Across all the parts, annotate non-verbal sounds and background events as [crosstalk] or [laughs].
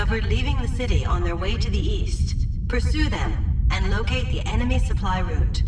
discovered leaving the city on their way to the east. Pursue them and locate the enemy supply route.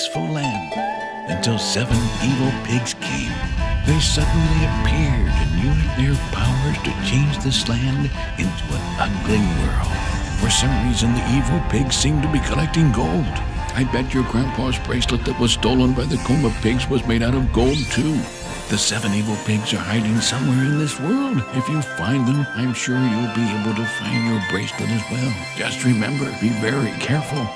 Peaceful land until seven evil pigs came. They suddenly appeared and used their powers to change this land into an ugly world. For some reason, the evil pigs seemed to be collecting gold. I bet your grandpa's bracelet that was stolen by the Koma pigs was made out of gold, too. The seven evil pigs are hiding somewhere in this world. If you find them, I'm sure you'll be able to find your bracelet as well. Just remember, be very careful.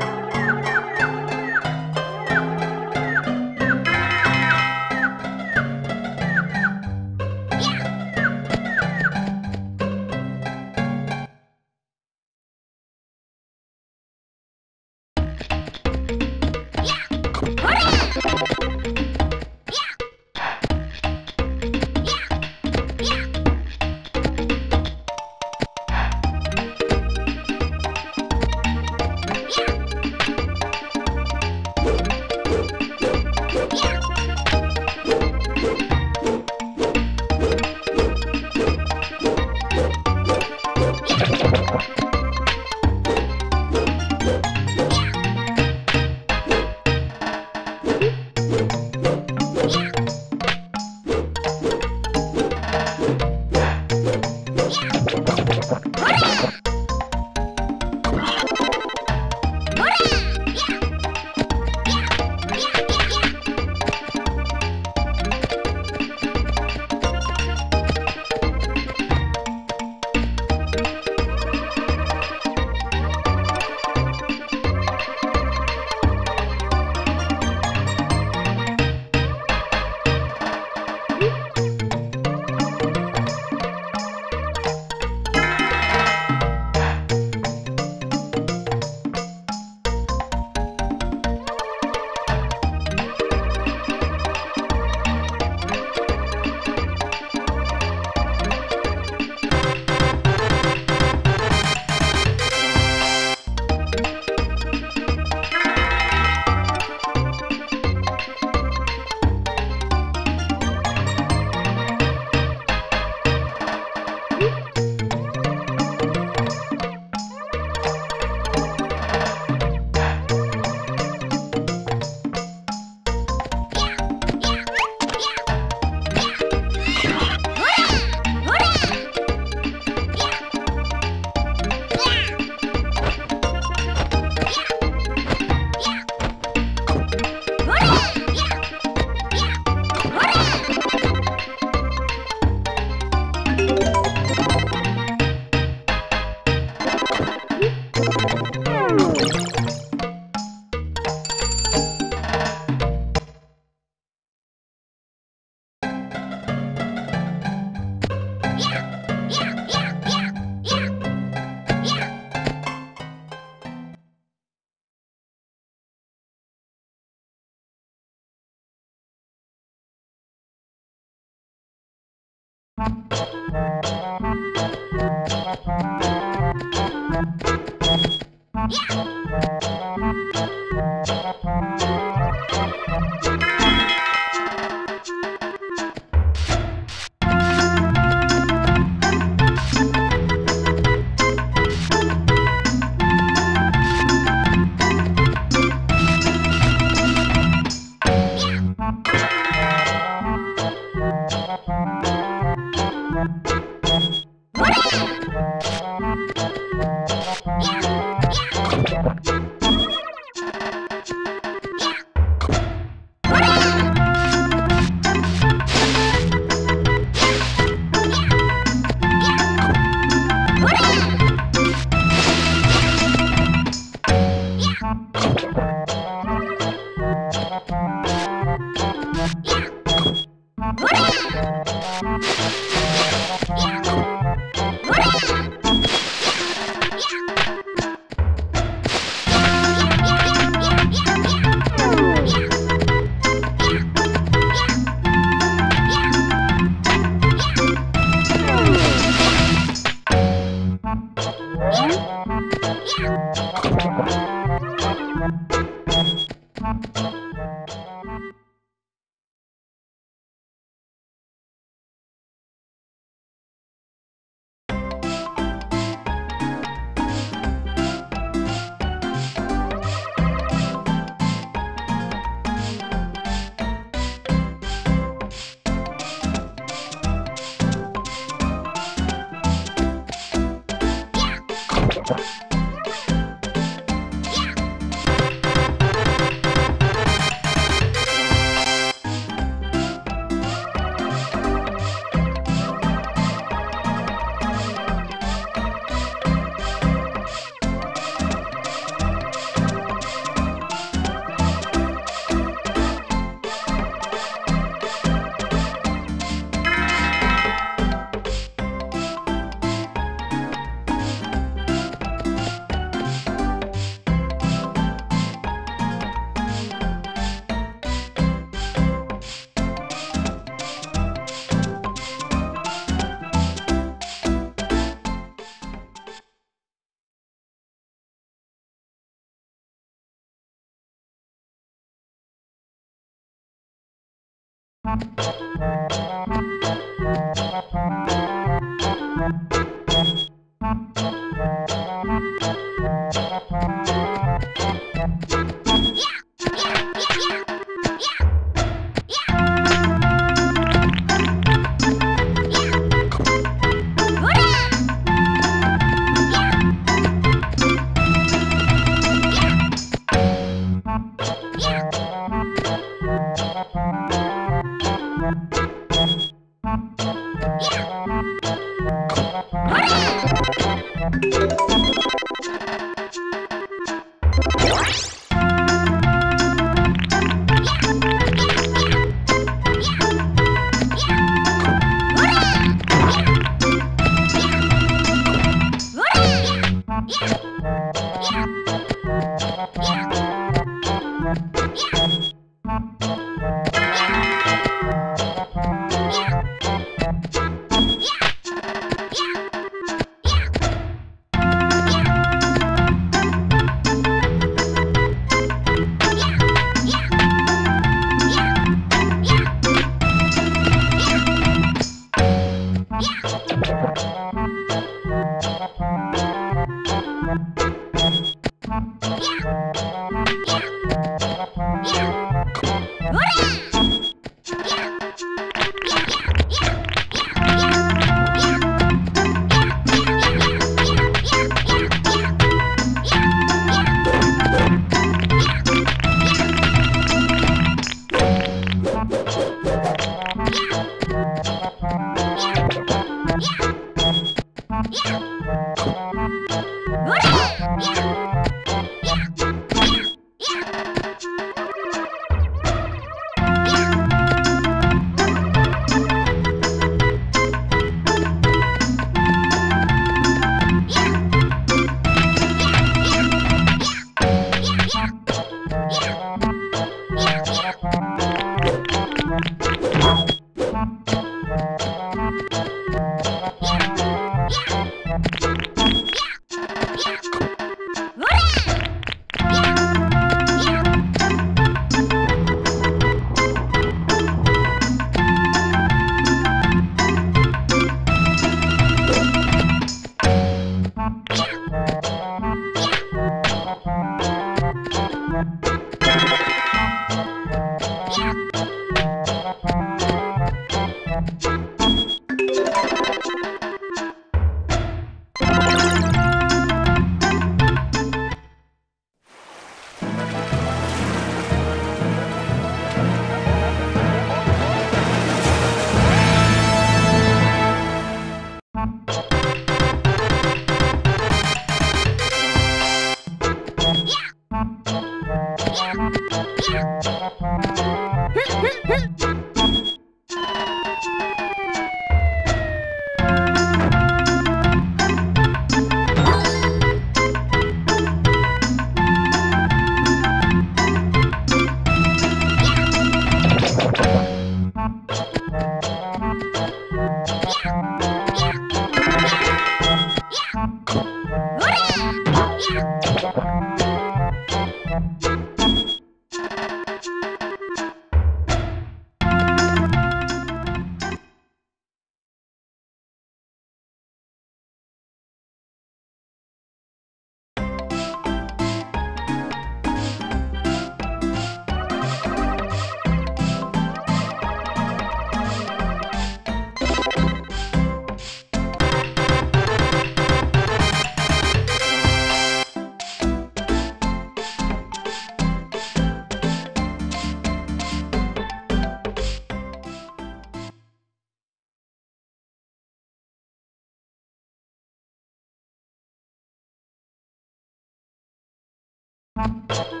Yeah!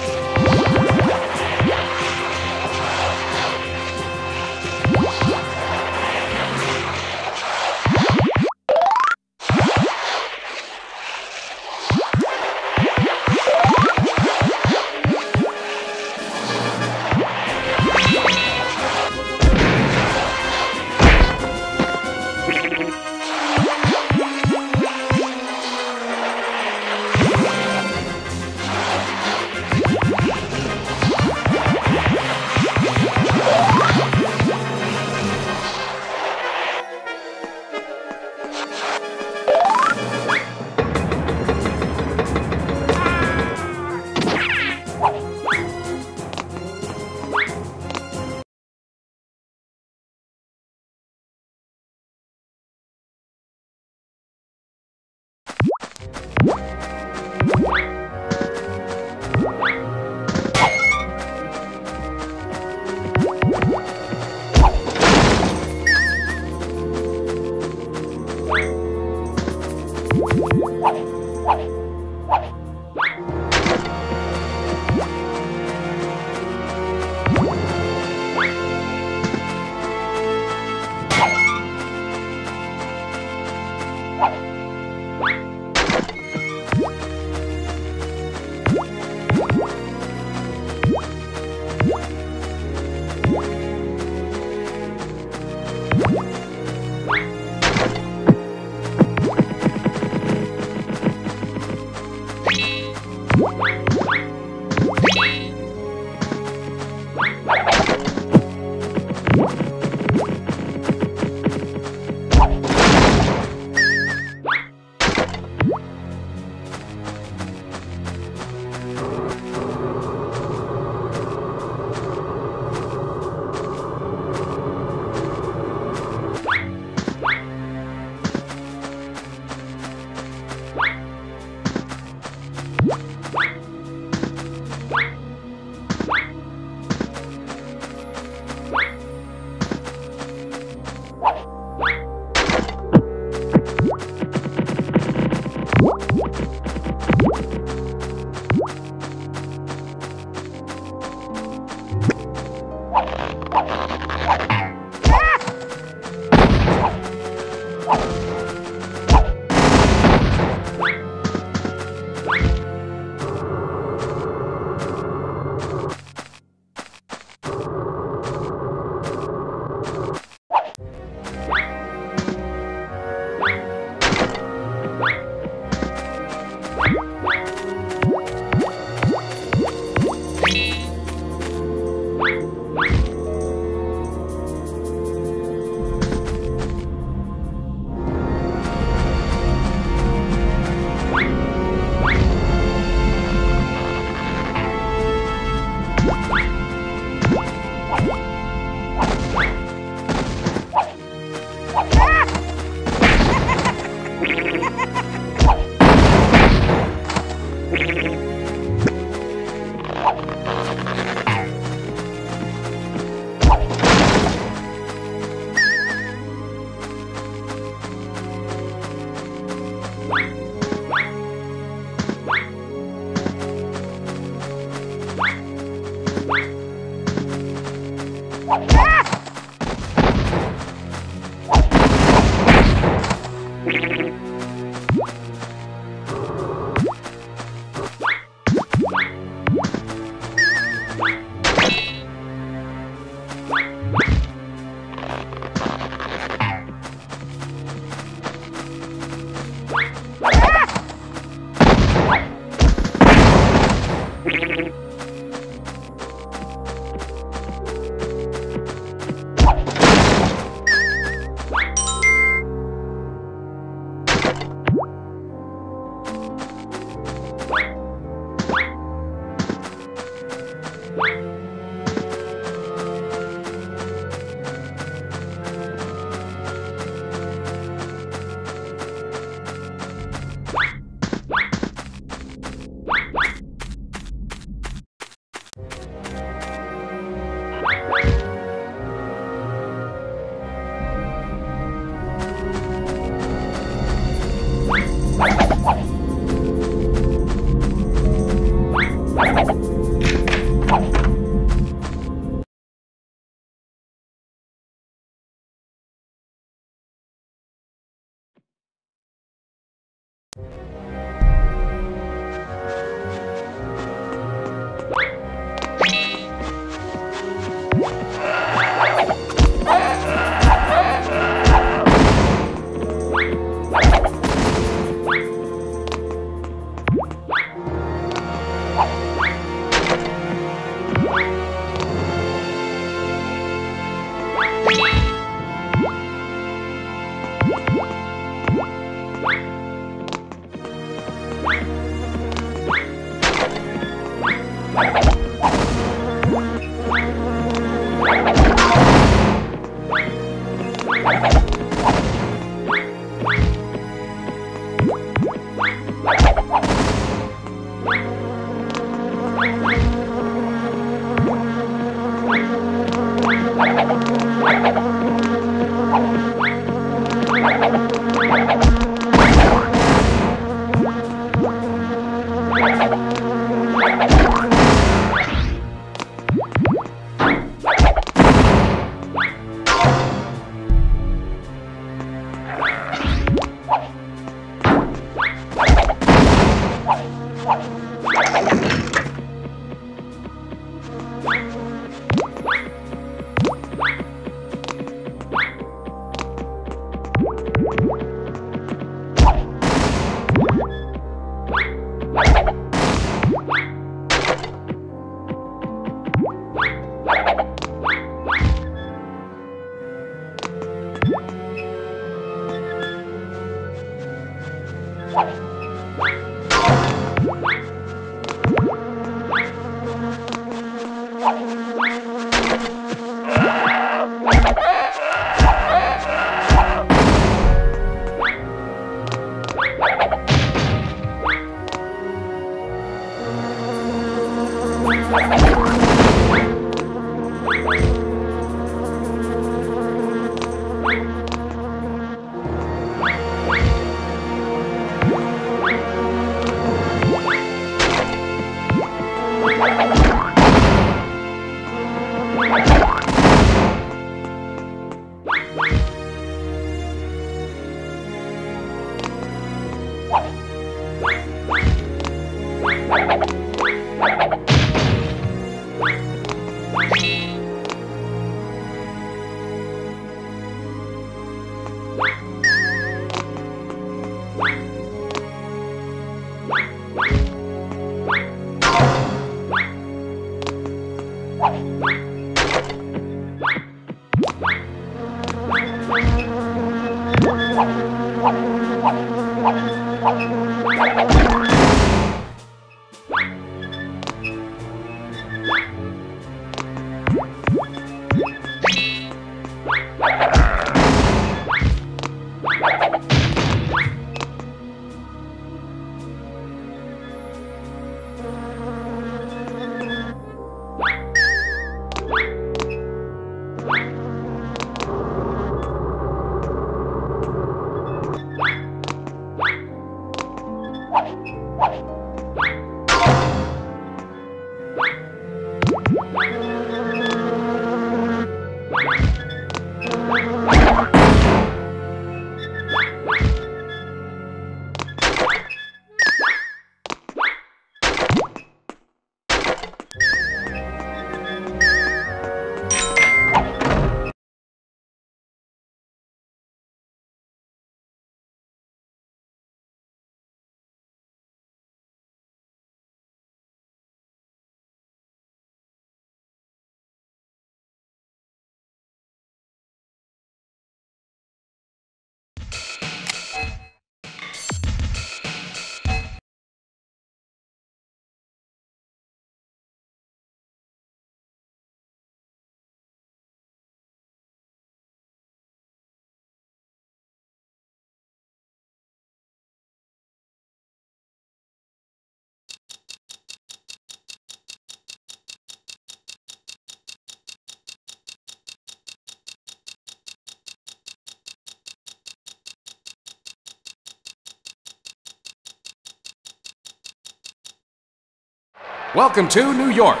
Welcome to New York.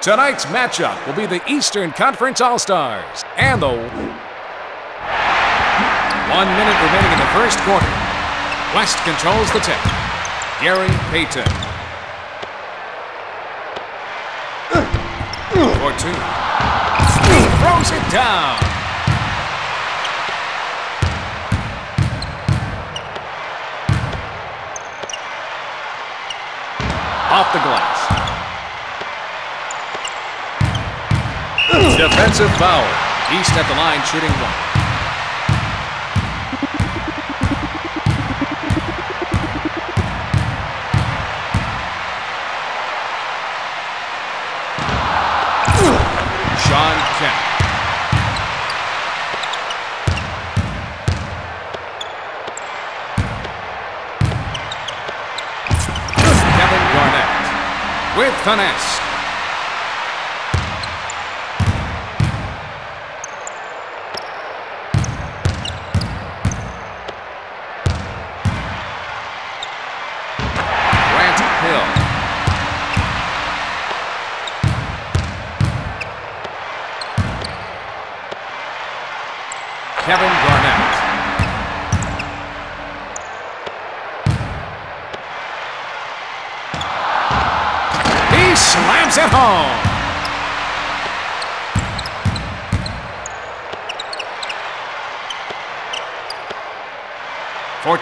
Tonight's matchup will be the Eastern Conference All Stars and the. One minute remaining in the first quarter. West controls the tip. Gary Payton. For two. He throws it down. Off the glass. Defensive foul. East at the line shooting one. Shawn Kemp. Kevin Garnett with finesse.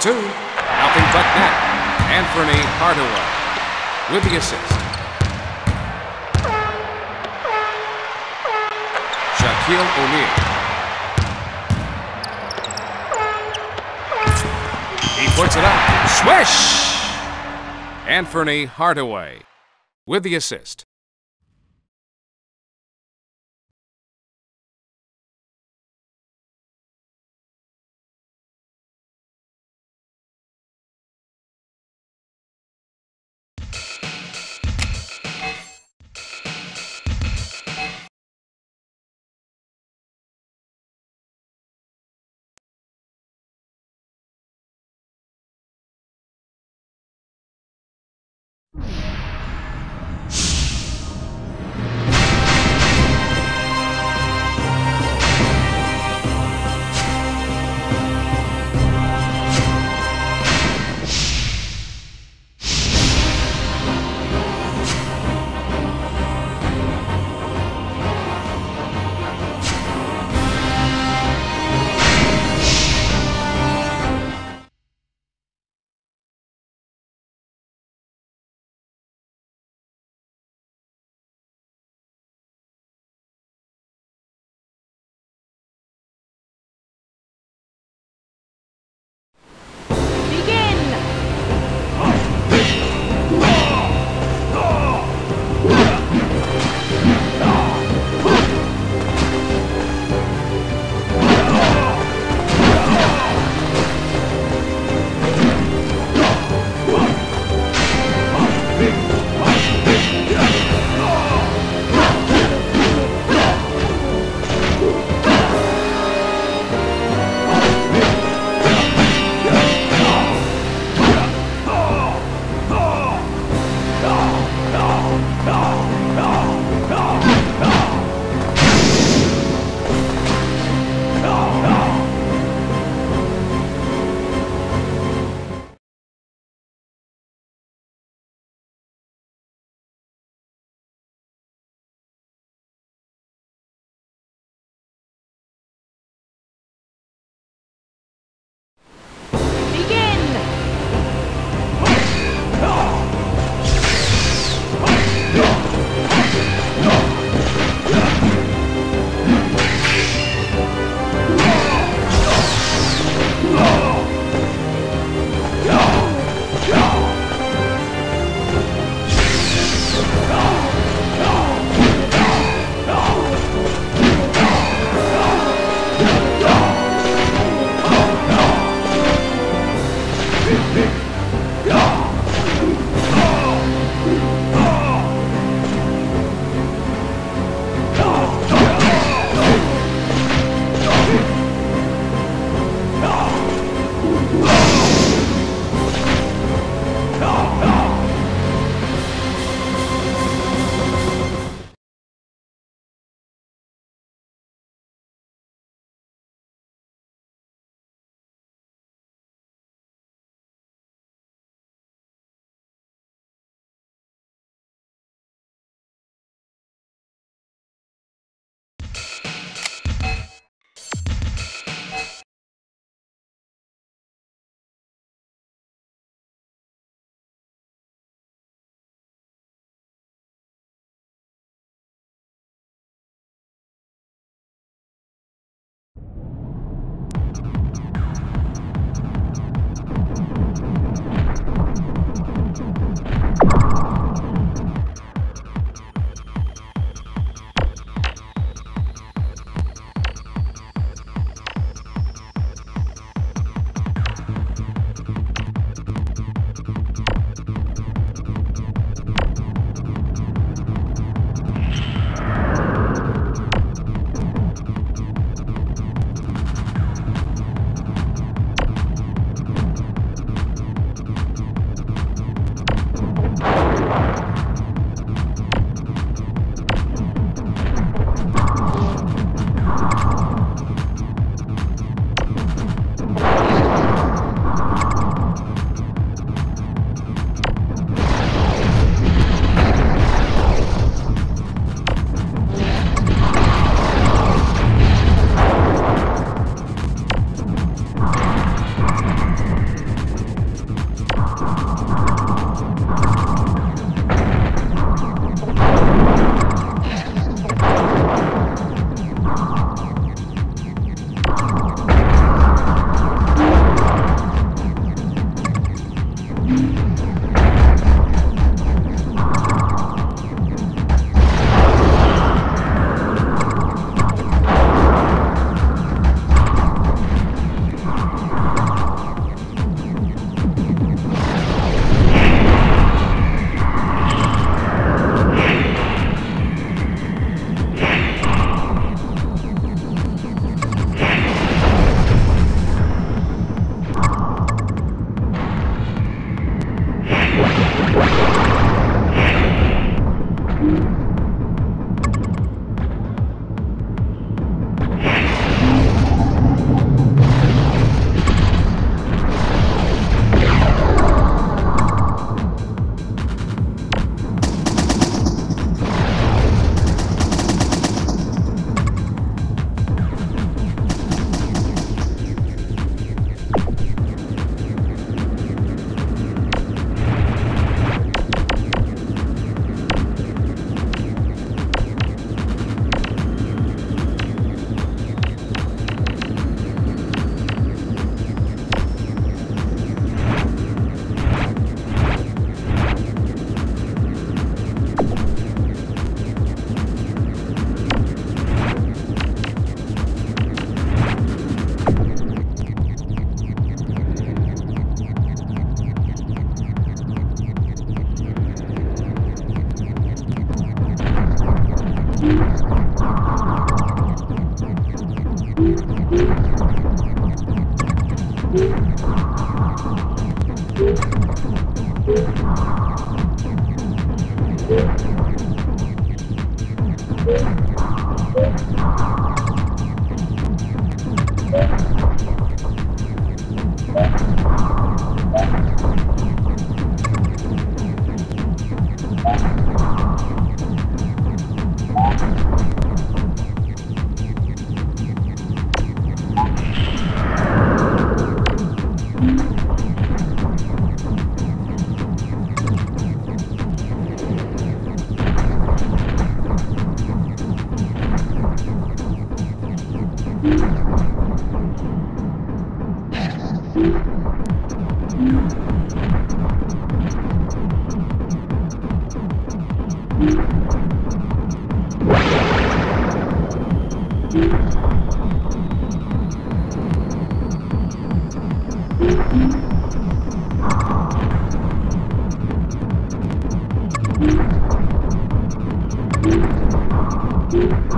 Two, nothing but net. Anfernee Hardaway with the assist. Shaquille O'Neal. He puts it up. Swish! Anfernee Hardaway with the assist. Thank.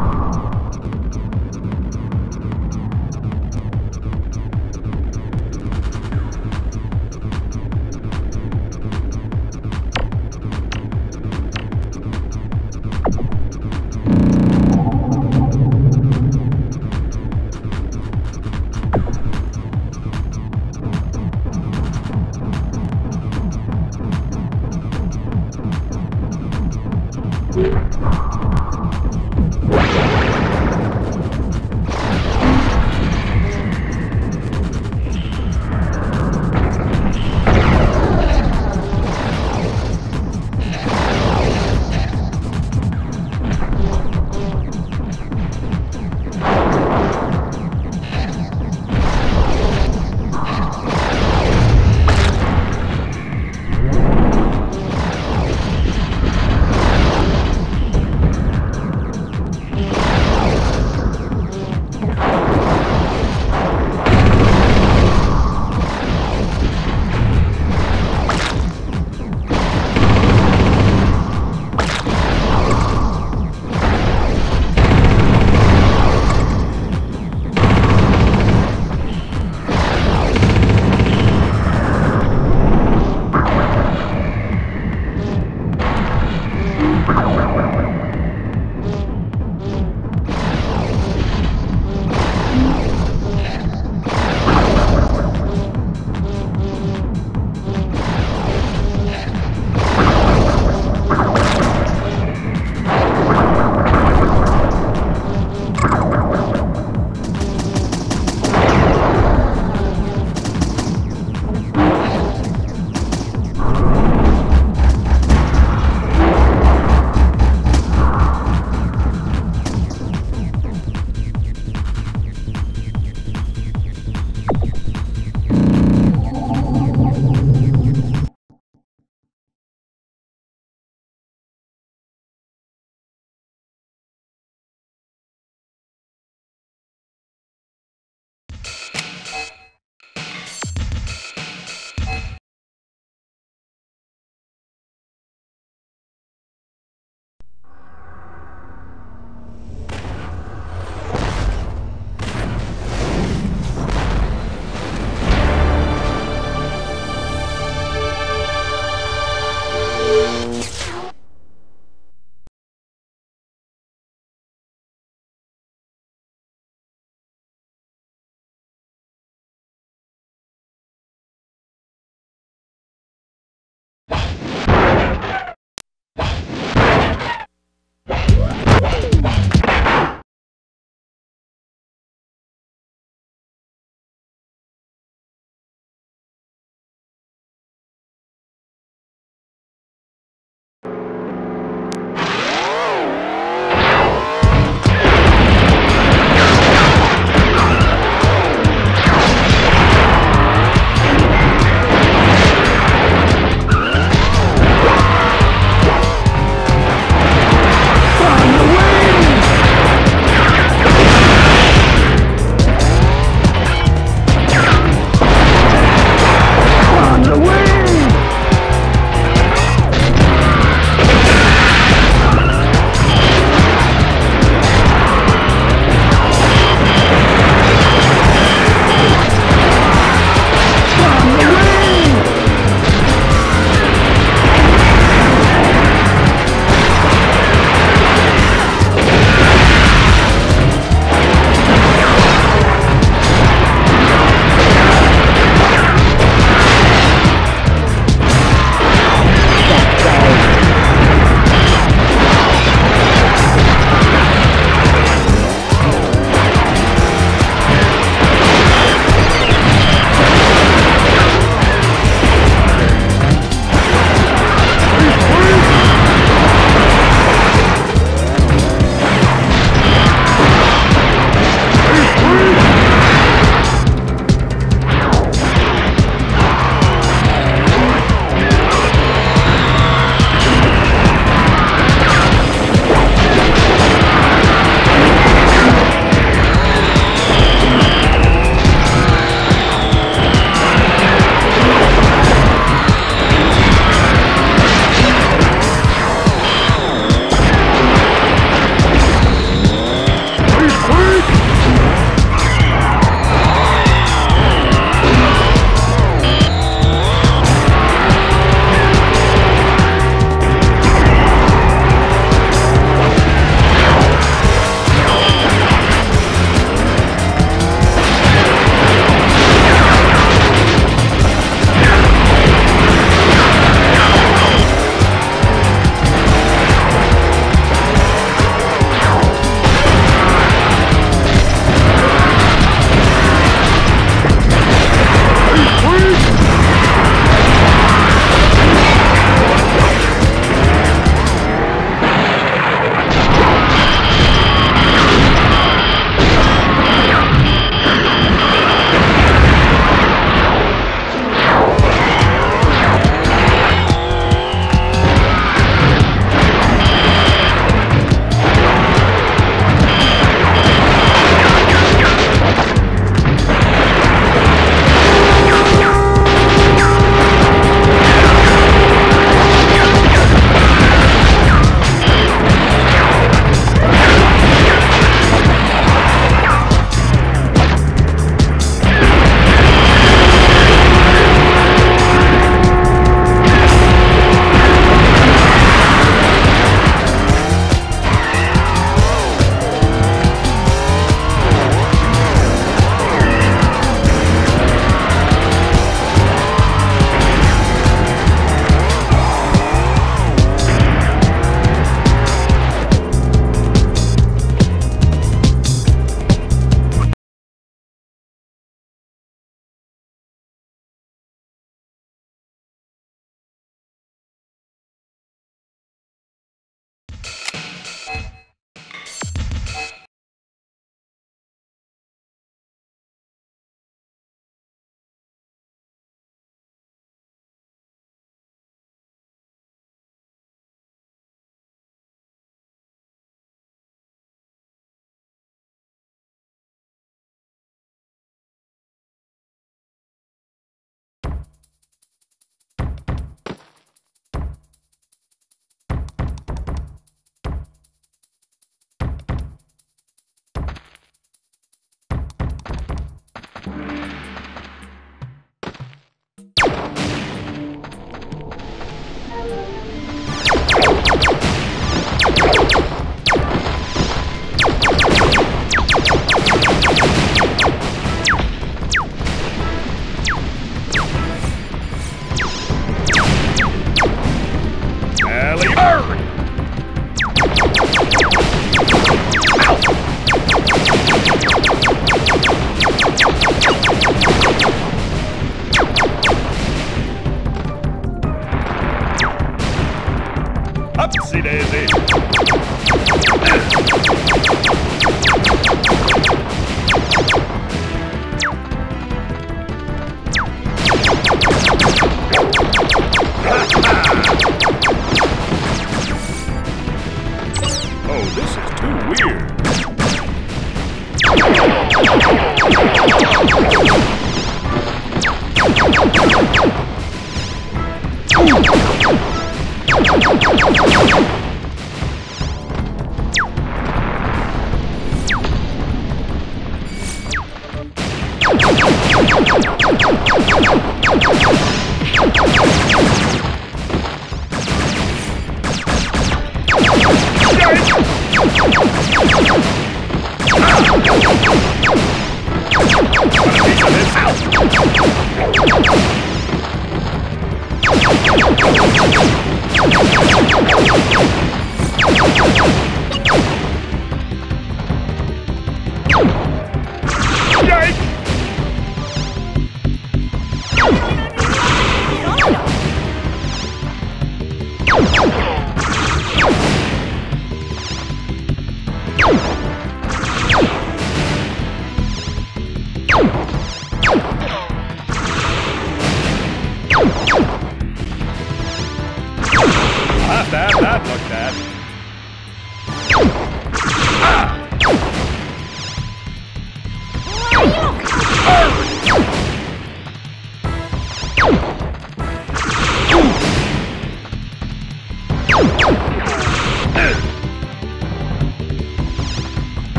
you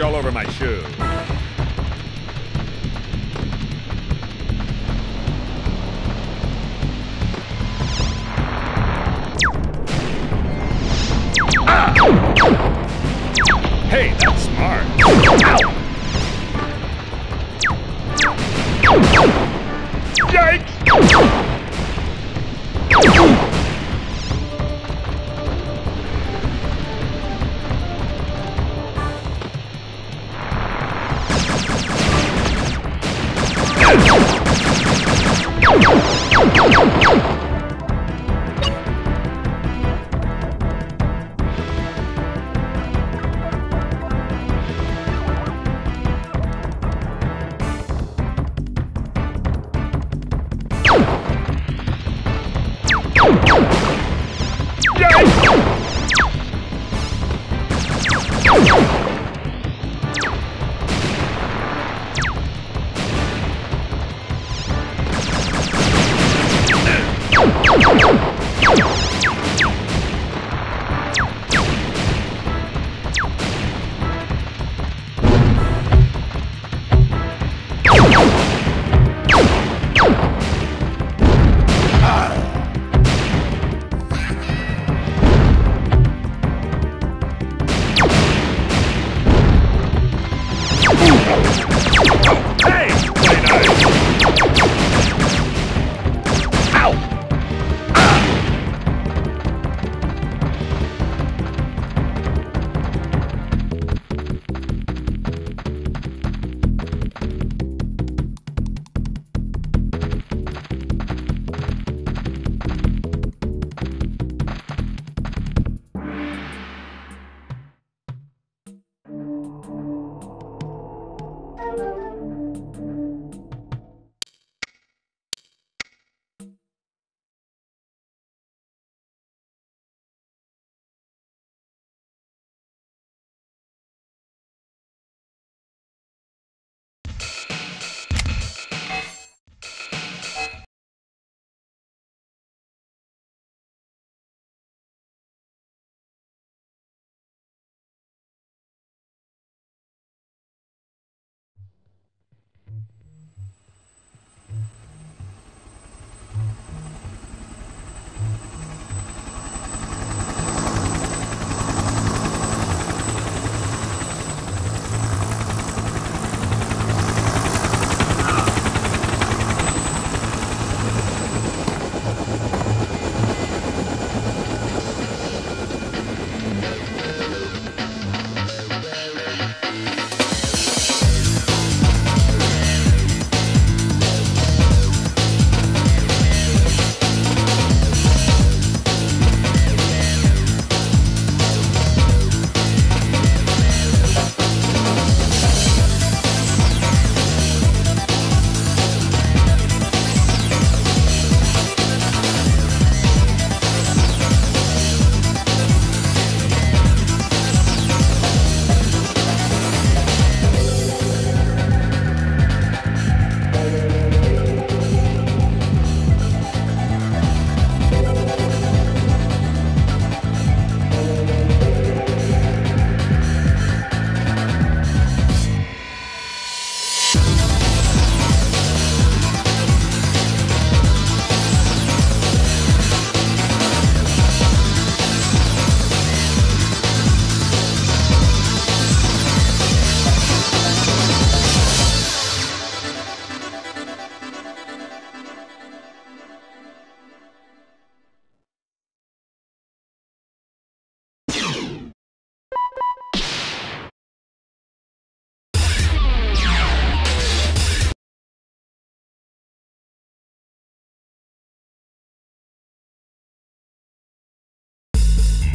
all over my shoe.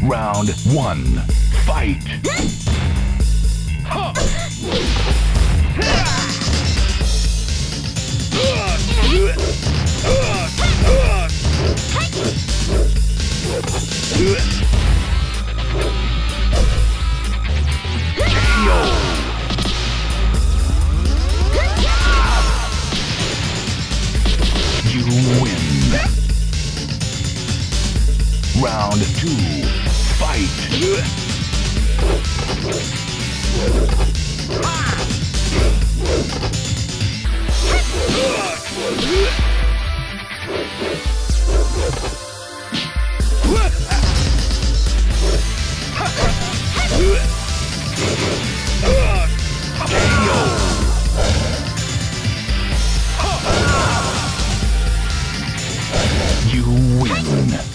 Round one. Fight. You win. Round two. You win.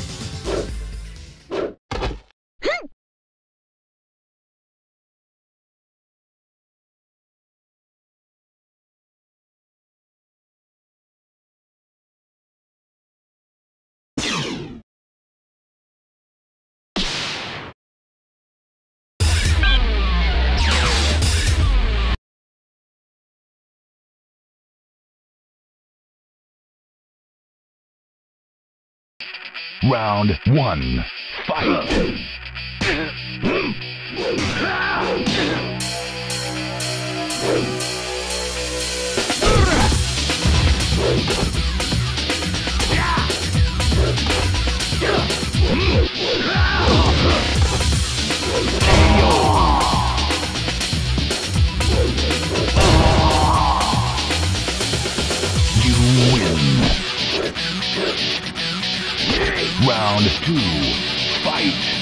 Round one. Fight. You win. Round two. Fight.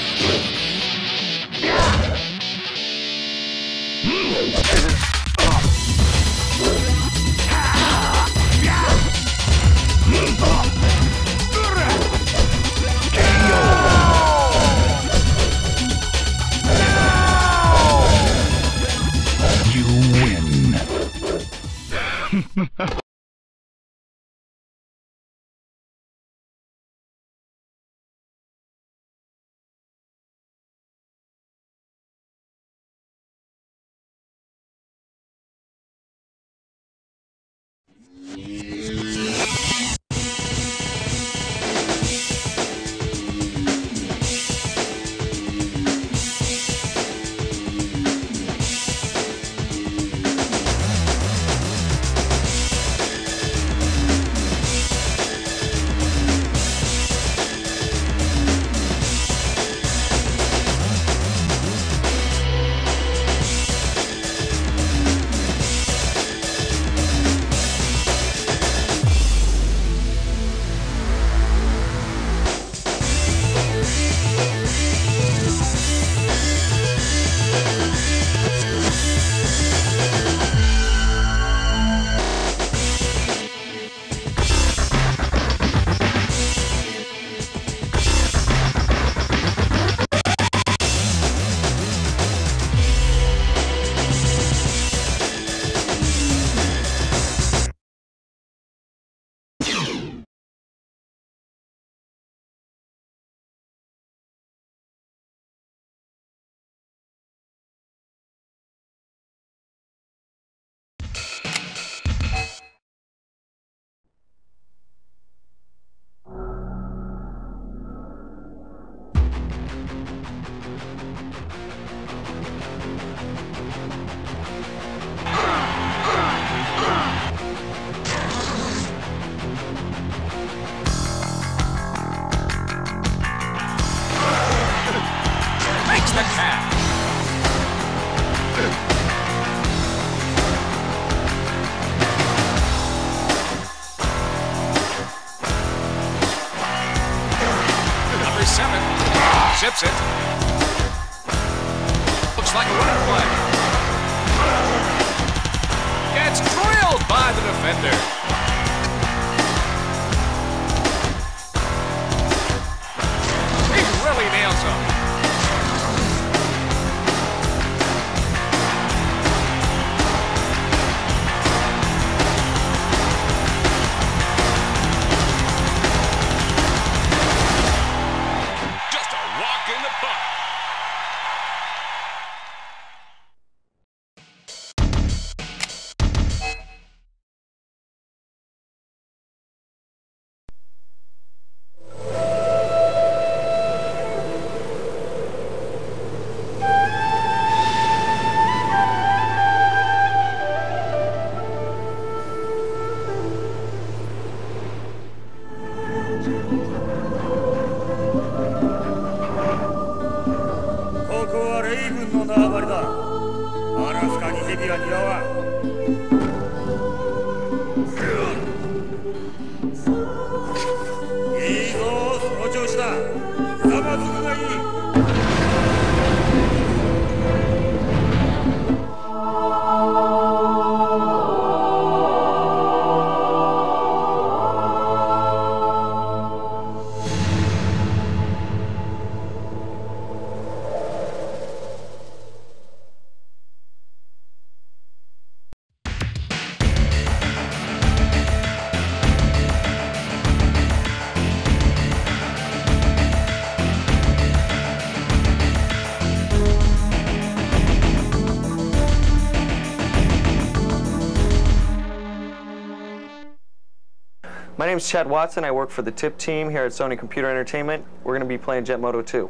My name Chad Watson. I work for the TIP team here at Sony Computer Entertainment. We're going to be playing Jet Moto 2.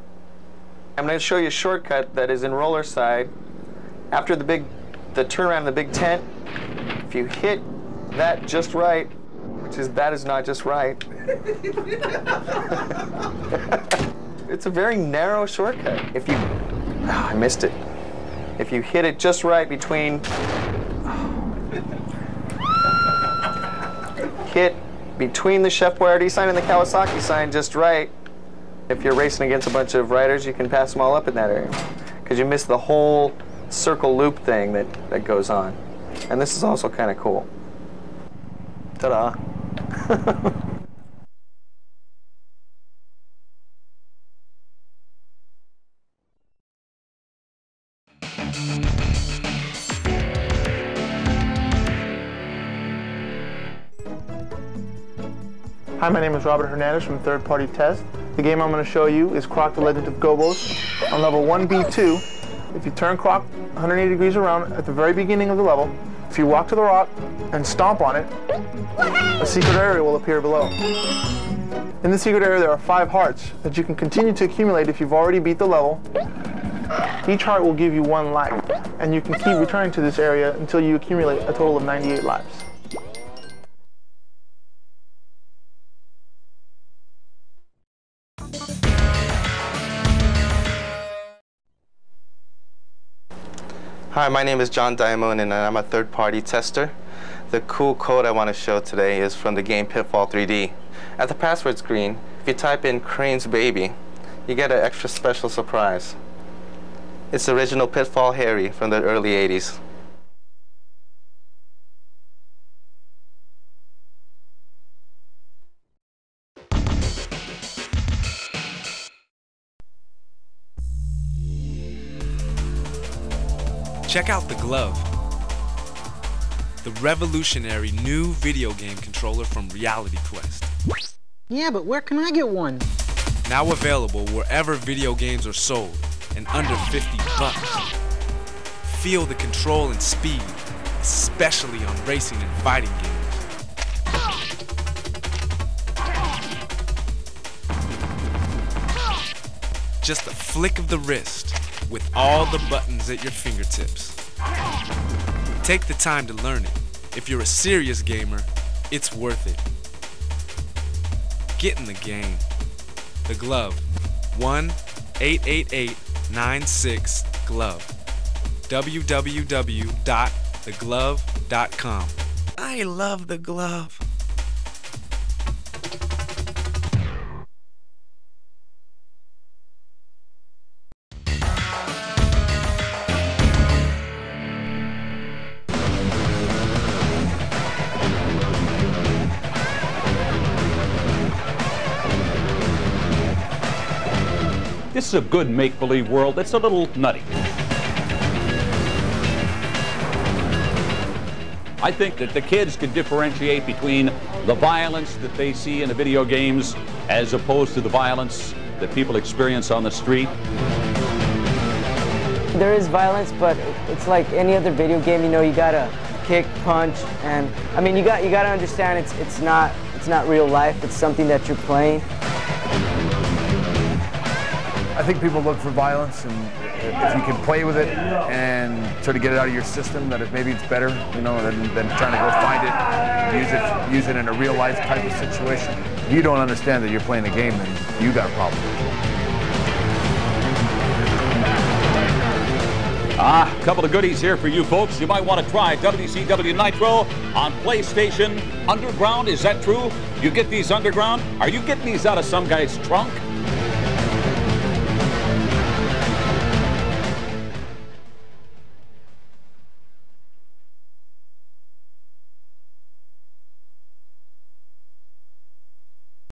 I'm going to show you a shortcut that is in Rollercide. After the big, the turnaround in the big tent, if you hit that just right, which is that is not just right. [laughs] it's a very narrow shortcut. If you, ah, I missed it. If you hit it just right between, hit between the Chef Boyardee sign and the Kawasaki sign just right. If you're racing against a bunch of riders, you can pass them all up in that area. Because you miss the whole circle loop thing that, that goes on. And this is also kind of cool. Ta-da. [laughs] Hi, my name is Robert Hernandez from Third Party Test. The game I'm going to show you is Croc the Legend of Gobbos on level 1B2. If you turn Croc 180 degrees around at the very beginning of the level, if you walk to the rock and stomp on it, a secret area will appear below. In the secret area there are five hearts that you can continue to accumulate if you've already beat the level. Each heart will give you one life, and you can keep returning to this area until you accumulate a total of 98 lives. Hi, my name is John Diamond and I'm a third-party tester. The cool code I want to show today is from the game Pitfall 3D. At the password screen, if you type in Crane's Baby, you get an extra special surprise. It's original Pitfall Harry from the early 80s. Check out the glove. The revolutionary new video game controller from Reality Quest. Yeah, but where can I get one? Now available wherever video games are sold and under 50 bucks. Feel the control and speed, especially on racing and fighting games. Just a flick of the wrist with all the buttons at your fingertips. Take the time to learn it. If you're a serious gamer, it's worth it. Get in the game. The Glove. 1 888 96 Glove. www.theglove.com. I love the glove. This is a good make believe world. It's a little nutty. I think that the kids can differentiate between the violence that they see in the video games as opposed to the violence that people experience on the street. There is violence, but it's like any other video game. You know, you gotta kick, punch, and I mean, you got you gotta understand it's it's not it's not real life. It's something that you're playing. I think people look for violence, and if you can play with it and try to get it out of your system, that it, maybe it's better, you know, than, than trying to go find it, use it, use it in a real life type of situation. If you don't understand that you're playing a game, then you got a problem. Ah, a couple of goodies here for you folks. You might want to try WCW Nitro on PlayStation Underground. Is that true? You get these underground? Are you getting these out of some guy's trunk?